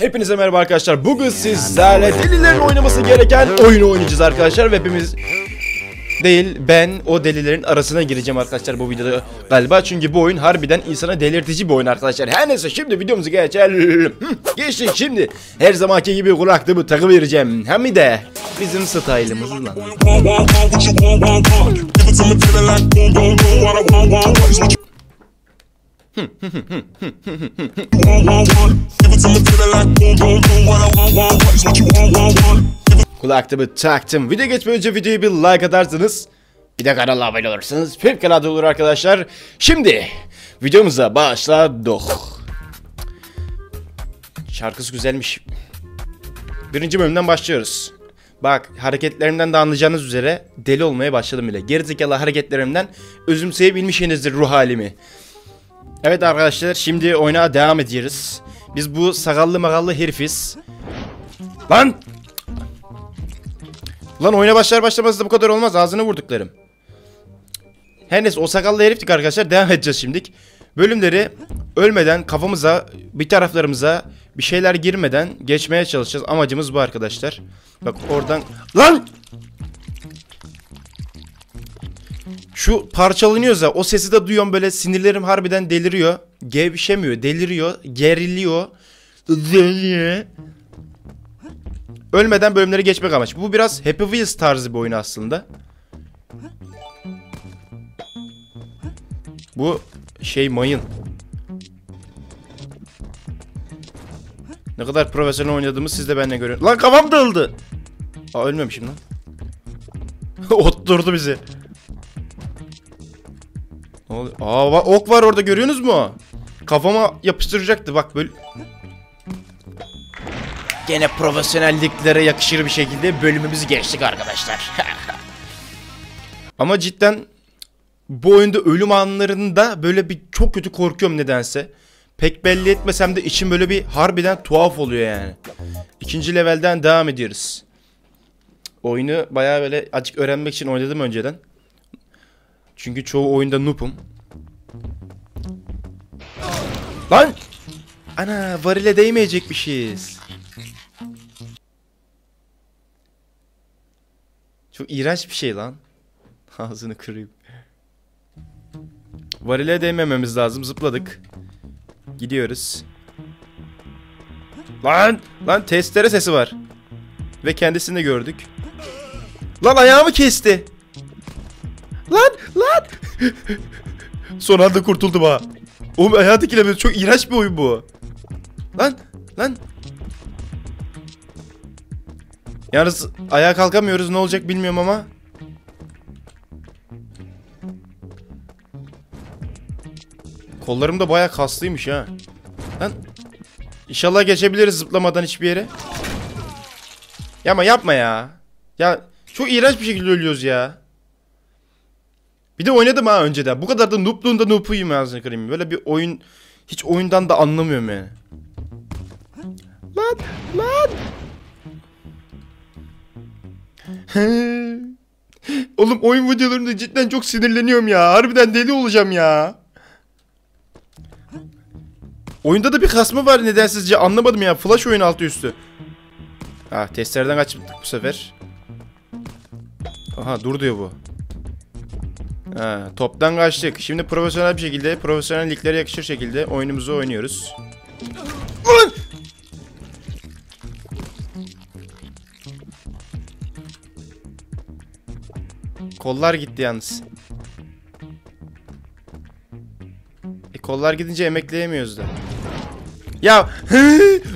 Hepinize merhaba arkadaşlar. Bugün sizlerle delilerin oynaması gereken oyunu oynayacağız arkadaşlar. Ve hepimiz değil ben o delilerin arasına gireceğim arkadaşlar bu videoda galiba. Çünkü bu oyun harbiden insana delirtici bir oyun arkadaşlar. Her neyse şimdi videomuzu geçelim. Geçtik şimdi. Her zamanki gibi kulaklığımı takı vereceğim. Hem de bizim style'ımız lan. Kulaklığımı taktım. Video geçmeden önce videoyu bir like atarsınız. Bir de kanala abone olursanız fevkalade olur arkadaşlar. Şimdi videomuza başladık. Şarkısı güzelmiş. Birinci bölümden başlıyoruz. Bak hareketlerimden de anlayacağınız üzere deli olmaya başladım bile. Gerizekalı hareketlerimden özümseyebilmişsinizdir ruh halimi. Evet arkadaşlar şimdi oyuna devam ediyoruz. Biz bu sakallı magallı herifiz. Lan! Lan oyuna başlar başlamaz da bu kadar olmaz ağzını vurduklarım. Her neyse o sakallı heriftik arkadaşlar devam edeceğiz şimdik. Bölümleri ölmeden kafamıza bir taraflarımıza bir şeyler girmeden geçmeye çalışacağız. Amacımız bu arkadaşlar. Bak oradan... Lan! Şu parçalanıyorsa o sesi de duyuyorum böyle sinirlerim harbiden deliriyor. Gevşemiyor, deliriyor, geriliyor. Ölmeden bölümleri geçmek amaç. Bu biraz Happy Wheels tarzı bir oyun aslında. Bu şey mayın. Ne kadar profesyonel oynadığımı siz de benimle görüyorsunuz. Lan kafam dağıldı. Aa ölmemişim lan. Otturdu bizi. Ne oluyor? Aa va- ok var orada görüyorsunuz mu? Kafama yapıştıracaktı bak böyle. Gene profesyonelliklere yakışır bir şekilde bölümümüzü geçtik arkadaşlar. Ama cidden bu oyunda ölüm anlarında böyle bir çok kötü korkuyorum nedense. Pek belli etmesem de içim böyle bir harbiden tuhaf oluyor yani. İkinci levelden devam ediyoruz. Oyunu bayağı böyle açık öğrenmek için oynadım önceden. Çünkü çoğu oyunda noob'um. Lan! Ana varile değmeyecekmişiz. Çok iğrenç bir şey lan. Ağzını kırayım. Varile değmememiz lazım. Zıpladık. Gidiyoruz. Lan! Lan testere sesi var. Ve kendisini gördük. Lan ayağımı kesti. Lan! Lan! Son anda kurtuldum ha. Oğlum ayağı dikilemedi. Çok iğrenç bir oyun bu. Lan! Lan! Yalnız ayağa kalkamıyoruz ne olacak bilmiyorum ama. Kollarım da baya kaslıymış ha. Lan. İnşallah geçebiliriz zıplamadan hiçbir yere. Ya ama yapma ya. Ya çok iğrenç bir şekilde ölüyoruz ya. Bir de oynadım ha önceden. Bu kadar da noobluğunda noob'uyum ağzını kırayım. Böyle bir oyun hiç oyundan da anlamıyorum yani. Lan lan. Oğlum oyun videolarında cidden çok sinirleniyorum ya. Harbiden deli olacağım ya. Oyunda da bir kasma var nedensizce anlamadım ya. Flash oyun altı üstü. Ha testlerden kaçtık bu sefer. Aha dur diyor bu. Ha, toptan kaçtık. Şimdi profesyonel bir şekilde, profesyonel liglere yakışır şekilde oyunumuzu oynuyoruz. Ulan! Kollar gitti yalnız. E kollar gidince emekleyemiyoruz da. Ya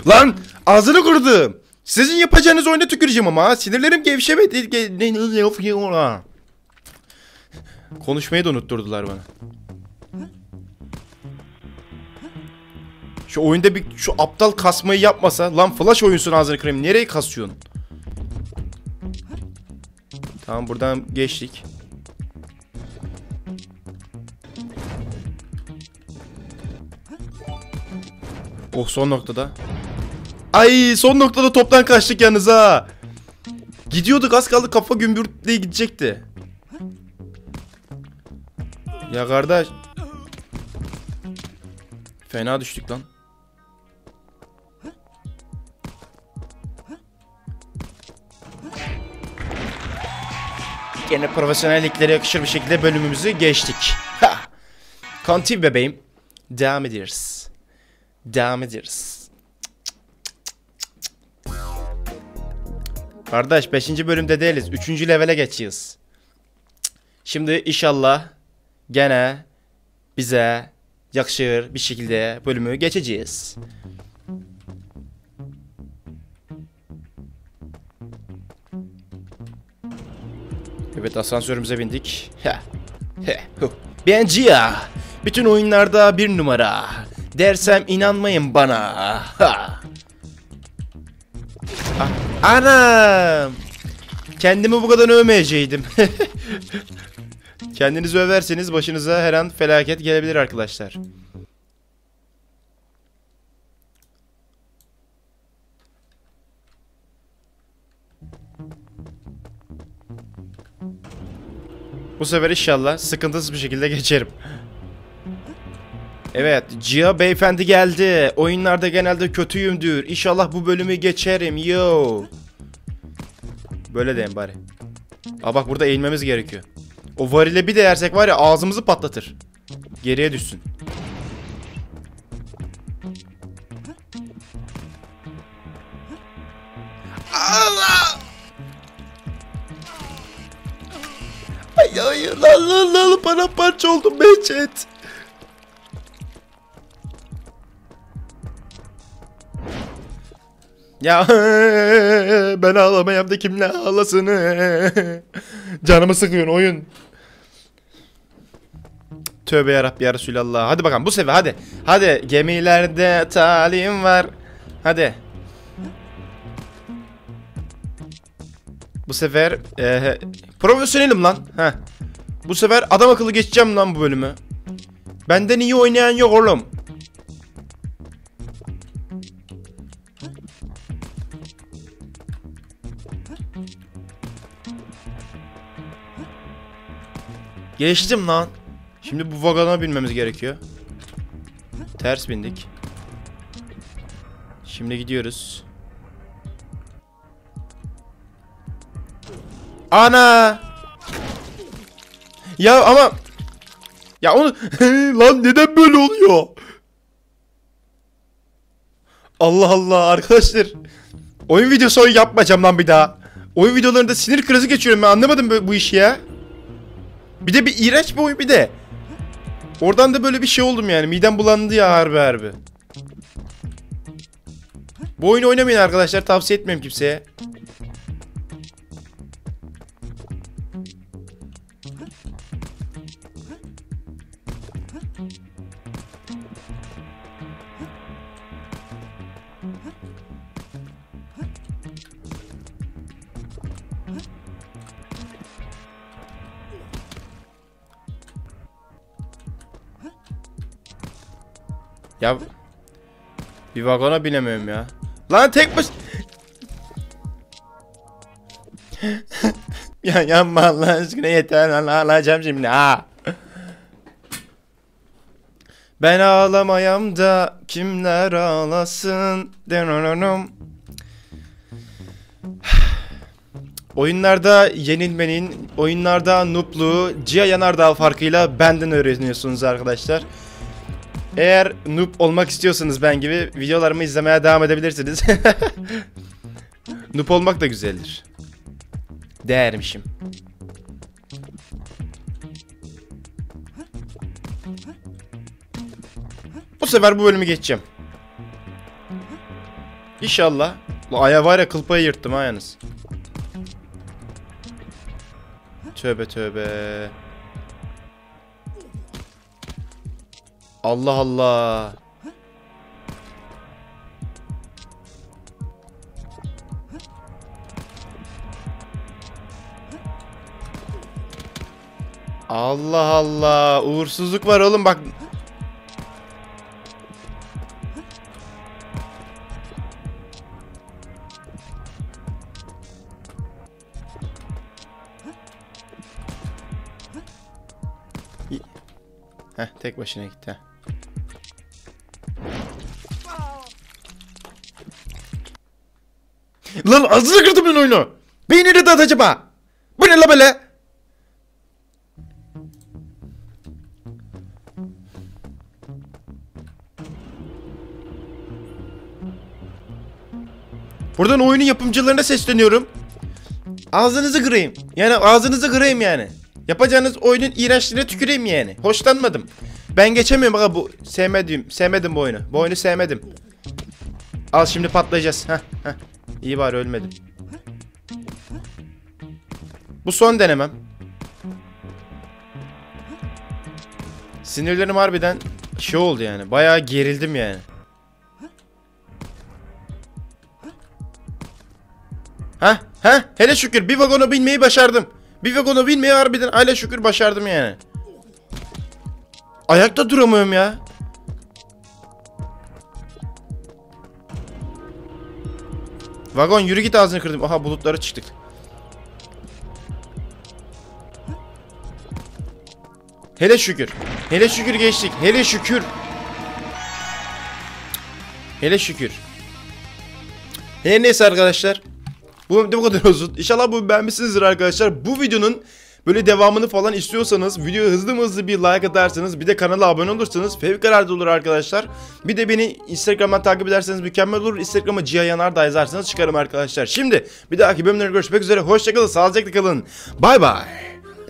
lan ağzını kurdum. Sizin yapacağınız oyuna tüküreceğim ama ha. sinirlerim gevşemedi. Ge- Konuşmayı da unutturdular bana. Şu oyunda bir şu aptal kasmayı yapmasa lan flash oyunsun ağzını kırayım. Nereye kasıyorsun? Tamam buradan geçtik. Oh son noktada. Ay son noktada toptan kaçtık yalnız ha. Gidiyorduk az kaldı kafa gümbürtlüğe gidecekti. Ya kardeş. Fena düştük lan. Yine profesyonelliklere yakışır bir şekilde bölümümüzü geçtik. Ha! Konti bebeğim. Devam ediyoruz. Devam ediyoruz. Kardeş 5. bölümde değiliz. 3. levele geçiyoruz. Şimdi inşallah gene bize yakışır bir şekilde bölümü geçeceğiz. Evet asansörümüze bindik. Heh. Heh. Huh. Ben Cia. Bütün oyunlarda bir numara. Dersem inanmayın bana. Ha. Ah, Anam. Kendimi bu kadar övmeyeceydim. Kendinizi överseniz başınıza her an felaket gelebilir arkadaşlar. Bu sefer inşallah sıkıntısız bir şekilde geçerim. Evet, Cia beyefendi geldi. Oyunlarda genelde kötüyümdür. İnşallah bu bölümü geçerim. Yo. Böyle deyin bari. Aa bak burada eğilmemiz gerekiyor. O varile bir de yersek var ya ağzımızı patlatır. Geriye düşsün. Allah! Ay ay lan lan lan paramparça oldum chat. Ya ben ağlamayayım da kimle ağlasın. Canımı sıkıyorsun oyun. Tövbe yarabbi ya Resulallah. Hadi bakalım bu sefer hadi. Hadi gemilerde talim var. Hadi. Bu sefer eee profesyonelim lan. Heh. Bu sefer adam akıllı geçeceğim lan bu bölümü. Benden iyi oynayan yok oğlum. Geçtim lan. Şimdi bu vagona binmemiz gerekiyor. Ters bindik. Şimdi gidiyoruz. Ana! Ya ama ya onu lan neden böyle oluyor? Allah Allah arkadaşlar. Oyun videosu yapmayacağım lan bir daha. Oyun videolarında sinir krizi geçiyorum ben anlamadım bu işi ya. Bir de bir iğrenç bir oyun bir de. Oradan da böyle bir şey oldum yani. Midem bulandı ya harbi harbi. Bu oyunu oynamayın arkadaşlar. Tavsiye etmiyorum kimseye. Ya bir vagona binemiyorum ya. Lan tek baş... ya yanma Allah aşkına yeter lan ağlayacağım şimdi ha. Ben ağlamayam da kimler ağlasın. Denononum. Oyunlarda yenilmenin, oyunlarda noobluğu Cia Yanardağ farkıyla benden öğreniyorsunuz arkadaşlar. Eğer noob olmak istiyorsanız ben gibi videolarımı izlemeye devam edebilirsiniz. noob olmak da güzeldir. Değermişim. Bu sefer bu bölümü geçeceğim. İnşallah. Aya var ya kıl payı yırttım ha yalnız. Tövbe tövbe. Allah Allah. Allah Allah. Uğursuzluk var oğlum bak. Heh tek başına gitti. Lan azına kırdım ben oyunu. Beynini dağıt acaba. Bu ne la böyle? Buradan oyunun yapımcılarına sesleniyorum. Ağzınızı kırayım. Yani ağzınızı kırayım yani. Yapacağınız oyunun iğrençliğine tüküreyim yani. Hoşlanmadım. Ben geçemiyorum bak bu sevmedim sevmedim bu oyunu. Bu oyunu sevmedim. Al şimdi patlayacağız. Heh, heh. İyi bari ölmedim. Bu son denemem. Sinirlerim harbiden şey oldu yani. Bayağı gerildim yani. Ha ha hele şükür bir vagona binmeyi başardım. Bir vagona binmeyi harbiden hele şükür başardım yani. Ayakta duramıyorum ya. Vagon yürü git ağzını kırdım. Aha bulutlara çıktık. Hele şükür. Hele şükür geçtik. Hele şükür. Hele şükür. Her neyse arkadaşlar. Bu bu kadar olsun. İnşallah bu beğenmişsinizdir arkadaşlar. Bu videonun böyle devamını falan istiyorsanız videoya hızlı mı hızlı bir like atarsanız bir de kanala abone olursanız fevkalade olur arkadaşlar. Bir de beni Instagram'dan takip ederseniz mükemmel olur. Instagram'a Cihan Yanardağ yazarsanız çıkarım arkadaşlar. Şimdi bir dahaki bölümlerde görüşmek üzere. Hoşçakalın. Sağlıcakla kalın. Bay bay.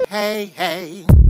Hey, hey.